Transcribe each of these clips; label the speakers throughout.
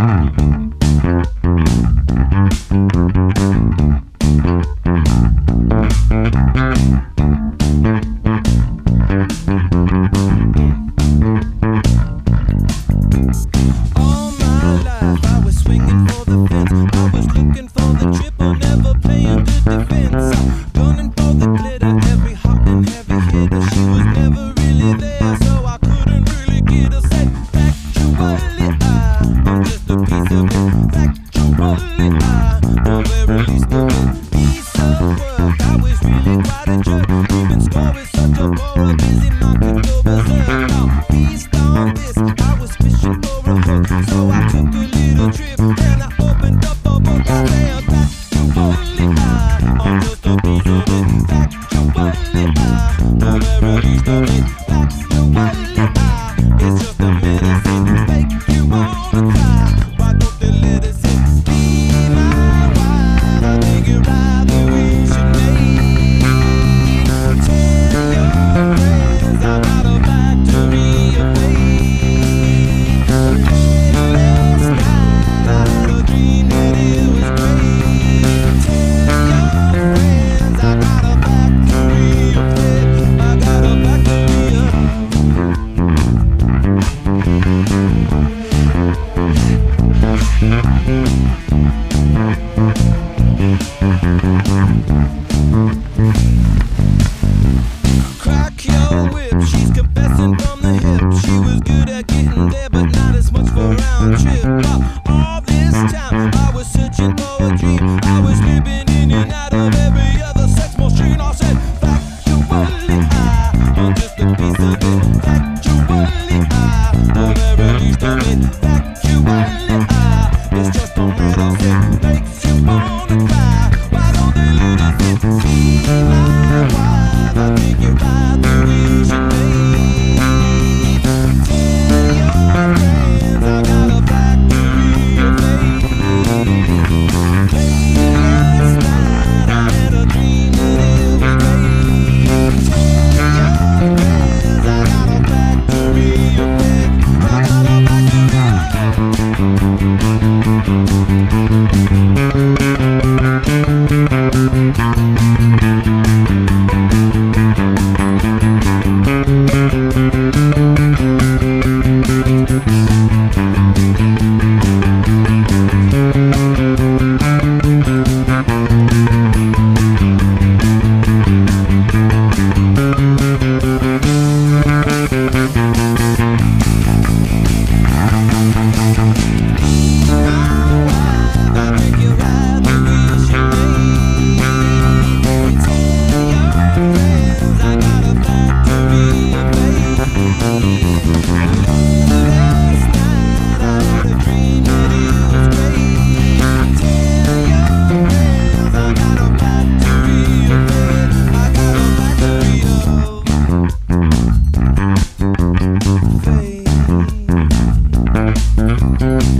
Speaker 1: All my life I was swinging. my people deserve. Mm-hmm.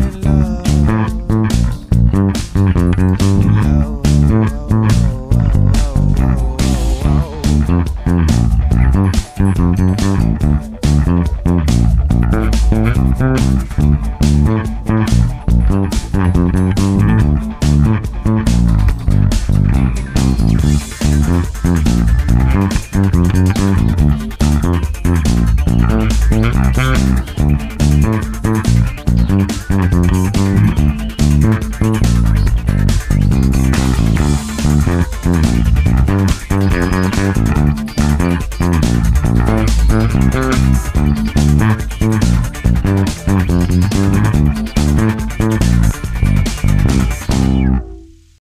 Speaker 1: in love.
Speaker 2: Mm-hmm.